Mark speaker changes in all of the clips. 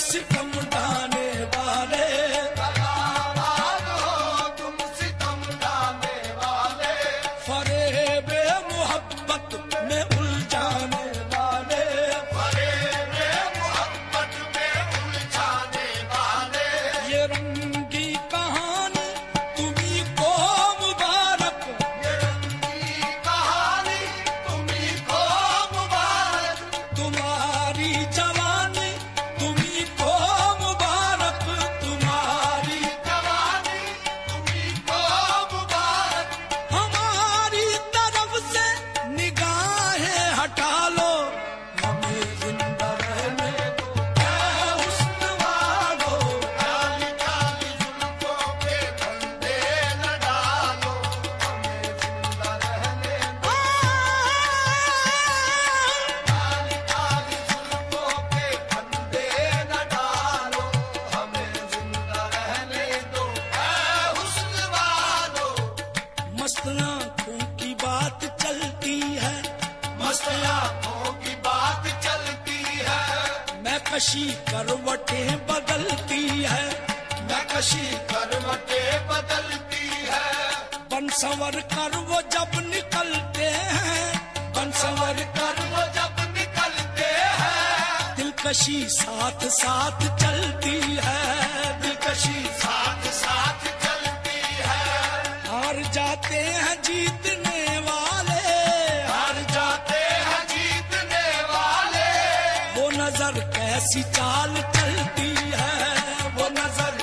Speaker 1: Mexico.
Speaker 2: मस्त आँखों की बात चलती है।
Speaker 1: मस्त आँखों की बात चलती है।
Speaker 2: मैं कशी करवटें बदलती है।
Speaker 1: मैं कशी करवटे बदलती है।
Speaker 2: बन संवर कर वो जब निकलते हैं। बन संवर कर
Speaker 1: वो जब निकलते हैं।
Speaker 2: दिलकशी साथ साथ चलती है। दिलकशी
Speaker 1: साथ साथ
Speaker 2: जाते हैं जीतने वाले।
Speaker 1: हार जाते हैं जीतने वाले।
Speaker 2: वो नज़र कैसी चाल चलती है वो नज़र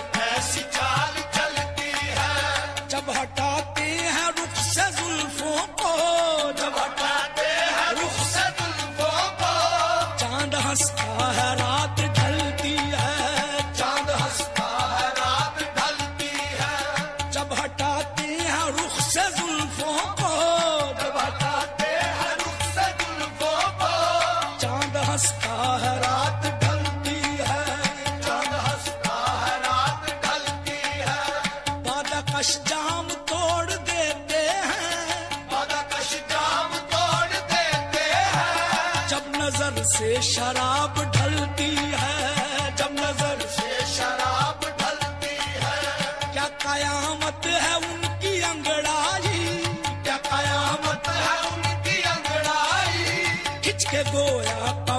Speaker 2: हंसता है, रात ढलती है।
Speaker 1: चाँद हंसता है, रात ढलती है।
Speaker 2: बादकश जाम तोड़ देते हैं।
Speaker 1: कश जाम तोड़ देते हैं।
Speaker 2: जब नज़र से शराब ढलती है, जब नज़र
Speaker 1: से शराब ढलती है।
Speaker 2: क्या कयामत है उनकी अंगड़ाई?
Speaker 1: क्या कयामत है उनकी अंगड़ाई?
Speaker 2: खिंच के गोया